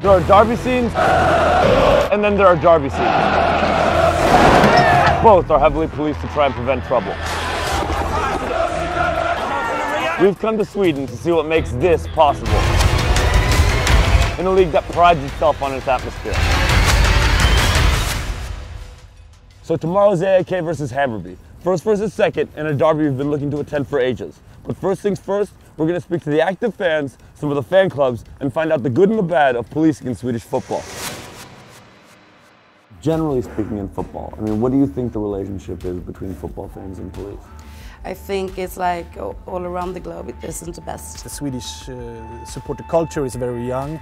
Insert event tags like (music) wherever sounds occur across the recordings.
There are Derby scenes, and then there are Derby scenes. Both are heavily policed to try and prevent trouble. We've come to Sweden to see what makes this possible. In a league that prides itself on its atmosphere. So tomorrow's AIK versus Hammarby. First versus second, and a derby we've been looking to attend for ages. But first things first, we're going to speak to the active fans, some of the fan clubs, and find out the good and the bad of policing in Swedish football. Generally speaking in football, I mean, what do you think the relationship is between football fans and police? I think it's like all around the globe, it isn't the best. The Swedish uh, supporter culture is very young.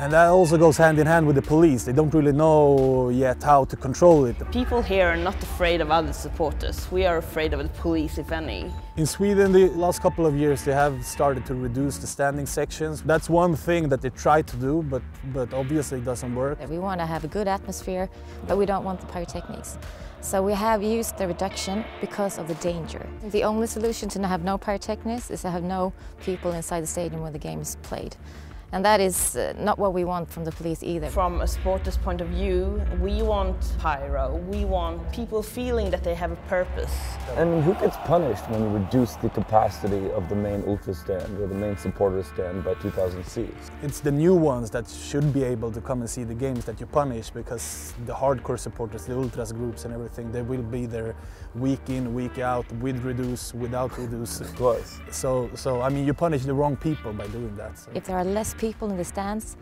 And that also goes hand in hand with the police. They don't really know yet how to control it. People here are not afraid of other supporters. We are afraid of the police, if any. In Sweden, the last couple of years, they have started to reduce the standing sections. That's one thing that they try to do, but, but obviously it doesn't work. We want to have a good atmosphere, but we don't want the pyrotechnics. So we have used the reduction because of the danger. The only solution to have no pyrotechnics is to have no people inside the stadium where the game is played. And that is uh, not what we want from the police either. From a supporter's point of view, we want pyro. We want people feeling that they have a purpose. I mean, who gets punished when you reduce the capacity of the main ultra stand or the main supporter stand by 2,000 seats? It's the new ones that should be able to come and see the games that you punish because the hardcore supporters, the ultras groups and everything, they will be there week in, week out, with reduce, without reduce. Of course. So, so I mean, you punish the wrong people by doing that. So. If there are less people in the stands,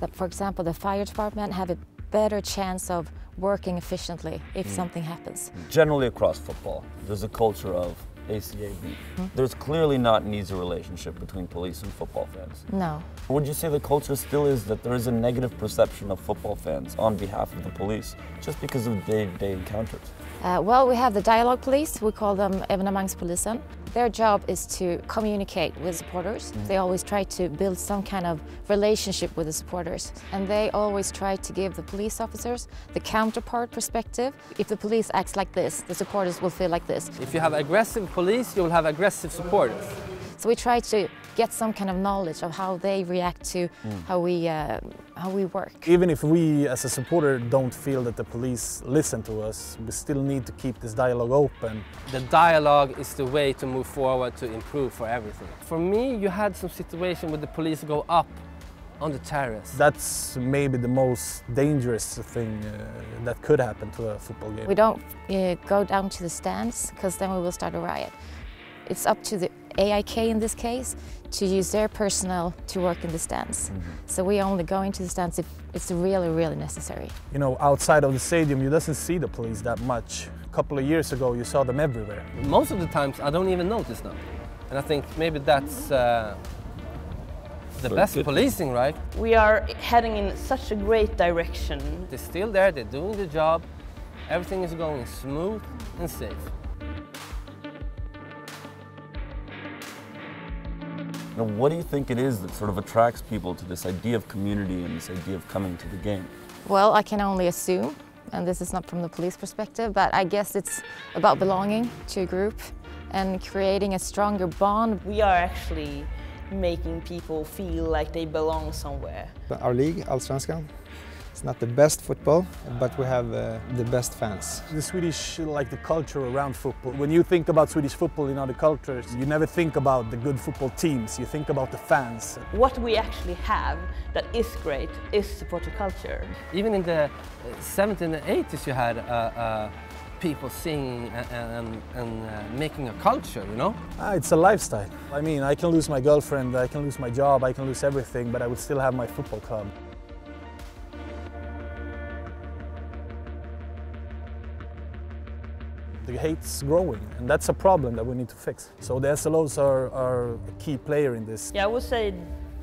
that for example the fire department have a better chance of working efficiently if mm. something happens. Generally across football, there's a culture of ACAB. Mm. There's clearly not an easy relationship between police and football fans. No. Would you say the culture still is that there is a negative perception of football fans on behalf of the police just because of day-to-day -day encounters? Uh, well, we have the dialogue police, we call them evenemangspolisen. Their job is to communicate with supporters. Mm. They always try to build some kind of relationship with the supporters. And they always try to give the police officers the counterpart perspective. If the police acts like this, the supporters will feel like this. If you have aggressive police, you will have aggressive supporters. So we try to get some kind of knowledge of how they react to mm. how, we, uh, how we work. Even if we as a supporter don't feel that the police listen to us, we still need to keep this dialogue open. The dialogue is the way to move forward to improve for everything. For me, you had some situation where the police go up on the terrace. That's maybe the most dangerous thing uh, that could happen to a football game. We don't uh, go down to the stands because then we will start a riot. It's up to the AIK in this case to use their personnel to work in the stands. Mm -hmm. So we only go into the stands if it's really, really necessary. You know, outside of the stadium, you doesn't see the police that much. A couple of years ago, you saw them everywhere. Most of the times, I don't even notice them. And I think maybe that's uh, the best good. policing, right? We are heading in such a great direction. They're still there, they're doing the job. Everything is going smooth and safe. Now, what do you think it is that sort of attracts people to this idea of community and this idea of coming to the game? Well, I can only assume, and this is not from the police perspective, but I guess it's about belonging to a group and creating a stronger bond. We are actually making people feel like they belong somewhere. Our league, Allsvenskan, it's not the best football, but we have uh, the best fans. The Swedish, like the culture around football. When you think about Swedish football in other cultures, you never think about the good football teams, you think about the fans. What we actually have that is great is supporter culture. Even in the 70s and 80s you had uh, uh, people singing and, and, and uh, making a culture, you know? Ah, it's a lifestyle. I mean, I can lose my girlfriend, I can lose my job, I can lose everything, but I would still have my football club. The hate's growing and that's a problem that we need to fix. So the SLOs are, are a key player in this. Yeah, I would say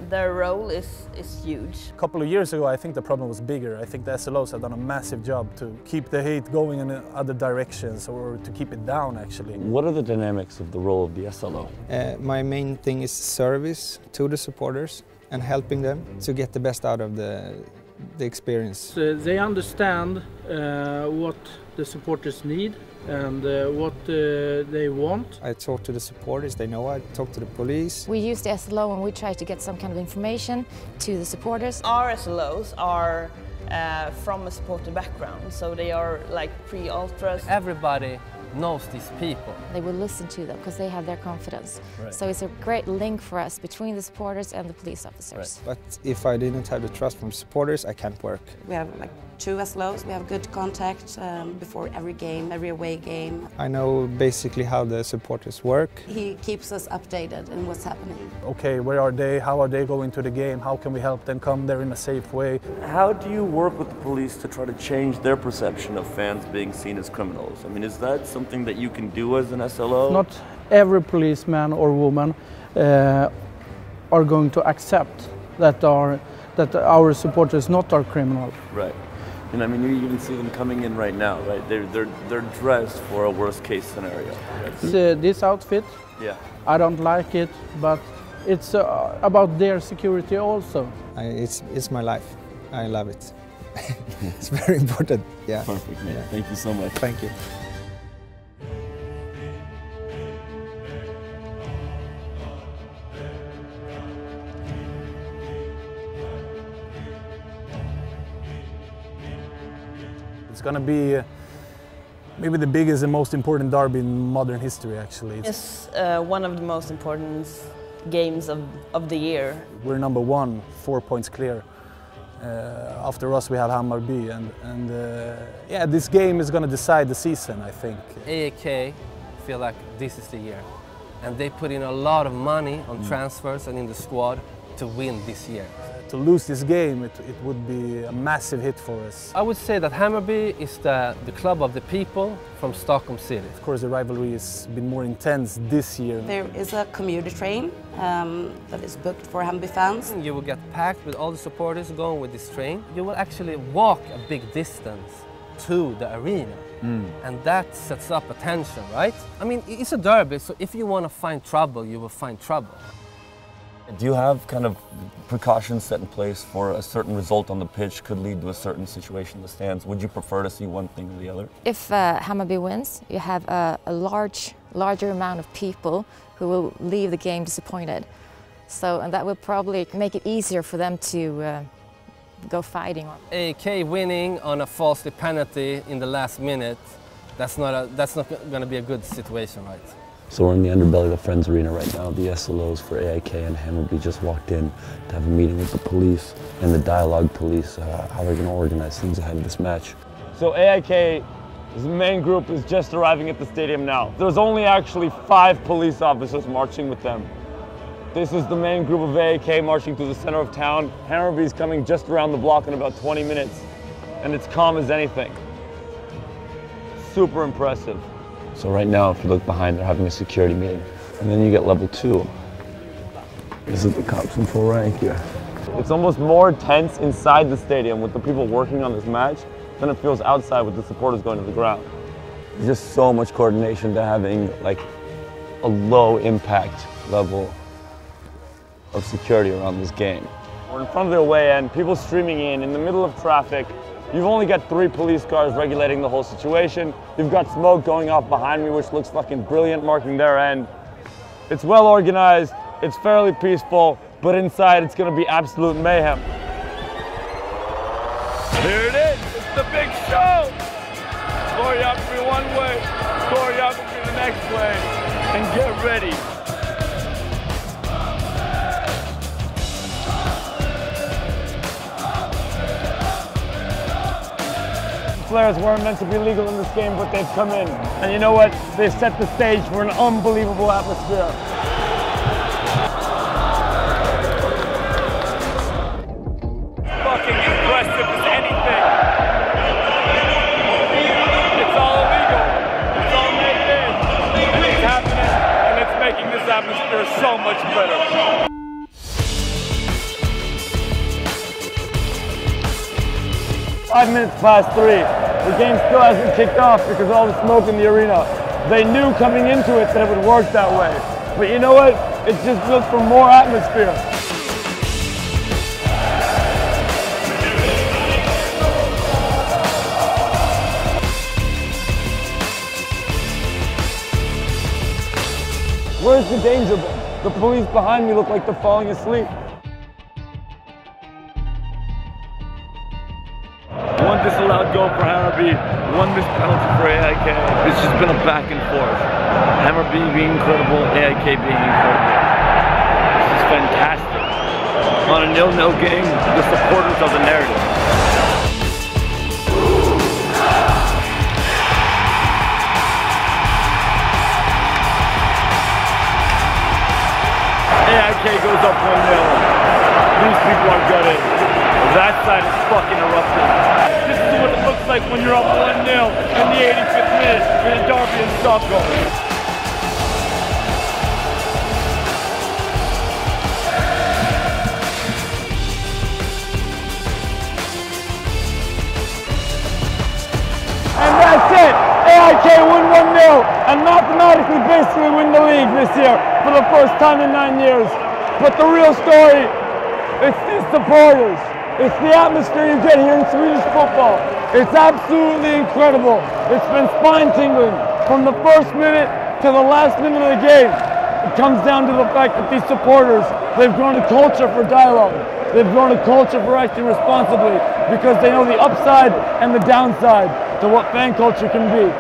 their role is, is huge. A couple of years ago I think the problem was bigger. I think the SLOs have done a massive job to keep the hate going in other directions or to keep it down actually. What are the dynamics of the role of the SLO? Uh, my main thing is service to the supporters and helping them to get the best out of the, the experience. So they understand uh, what the supporters need and uh, what uh, they want. I talk to the supporters, they know I talk to the police. We use the SLO and we try to get some kind of information to the supporters. Our SLOs are uh, from a supporter background, so they are like pre-ultras. Everybody knows these people. They will listen to them because they have their confidence. Right. So it's a great link for us between the supporters and the police officers. But if I didn't have the trust from supporters, I can't work. We have like two SLOs. We have good contact um, before every game, every away game. I know basically how the supporters work. He keeps us updated in what's happening. Okay, where are they? How are they going to the game? How can we help them come there in a safe way? How do you work with the police to try to change their perception of fans being seen as criminals? I mean, is that something that you can do as an SLO? Not every policeman or woman uh, are going to accept that our that our supporters not are criminal. Right. And I mean, you even see them coming in right now, right? They're, they're, they're dressed for a worst case scenario. It's, uh, this outfit, Yeah. I don't like it, but it's uh, about their security also. I, it's, it's my life. I love it. (laughs) it's very (laughs) important. Yeah. Perfect, man. Yeah. Thank you so much. Thank you. Going to be uh, maybe the biggest and most important derby in modern history, actually. It's- It's uh, one of the most important games of, of the year. We're number one, four points clear. Uh, after us, we have Hammarby, and, and uh, yeah, this game is going to decide the season, I think. AIK feel like this is the year. And they put in a lot of money on transfers and in the squad to win this year. To lose this game, it, it would be a massive hit for us. I would say that Hammarby is the, the club of the people from Stockholm City. Of course, the rivalry has been more intense this year. There is a commuter train um, that is booked for Hamby fans. You will get packed with all the supporters going with this train. You will actually walk a big distance to the arena. And that sets up a tension, right? I mean, it's a derby, so if you want to find trouble, you will find trouble. Do you have kind of precautions set in place for a certain result on the pitch could lead to a certain situation in the stands? Would you prefer to see one thing or the other? If uh, Hammarby wins, you have a, a large, larger amount of people who will leave the game disappointed. So, and that will probably make it easier for them to uh, go fighting. AIK winning on a false penalty in the last minute, that's not, a, that's not going to be a good situation, right? So we're in the underbelly of the Friends Arena right now. The SLOs for AIK and Hammarby just walked in to have a meeting with the police and the Dialogue Police, uh, how they're going to organize things ahead of this match. So AIK, the main group, is just arriving at the stadium now. There's only actually five police officers marching with them. This is the main group of AIK marching through the center of town. Hammarby's coming just around the block in about 20 minutes, and it's calm as anything. Super impressive. So right now, if you look behind, they're having a security meeting. And then you get level two. This is the cops in full rank here. It's almost more tense inside the stadium with the people working on this match than it feels outside with the supporters going to the ground. There's just so much coordination to having like a low impact level of security around this game. We're in front of the away end, people streaming in, in the middle of traffic. You've only got three police cars regulating the whole situation. You've got smoke going off behind me, which looks fucking brilliant, marking their end. It's well organized, it's fairly peaceful, but inside it's gonna be absolute mayhem. Here it is, it's the big show! Choreography one way, choreography the next way, and get ready. Flares weren't meant to be legal in this game, but they've come in. And you know what? They've set the stage for an unbelievable atmosphere. Fucking impressive as anything. It's all illegal. It's all made in. And it's happening, and it's making this atmosphere so much better. Five minutes past three. The game still hasn't kicked off because all the smoke in the arena. They knew coming into it that it would work that way. But you know what? It just looks for more atmosphere. Where's the danger? The police behind me look like they're falling asleep. One missed penalty for AIK. It's just been a back and forth. Hammarby being incredible, AIK being incredible. This is fantastic. On a nil-nil game, the supporters of the narrative. AIK goes up 1-0. These people are gutted. That side is fucking erupting. Looks like when you're up 1-0 in the 85th minute in a derby Stockholm. That's it. AIK win 1-0 and mathematically basically win the league this year for the first time in nine years. But the real story, it's these supporters. It's the atmosphere you get here in Swedish football. It's absolutely incredible. It's been spine tingling from the first minute to the last minute of the game. It comes down to the fact that these supporters, they've grown a culture for dialogue. They've grown a culture for acting responsibly because they know the upside and the downside to what fan culture can be.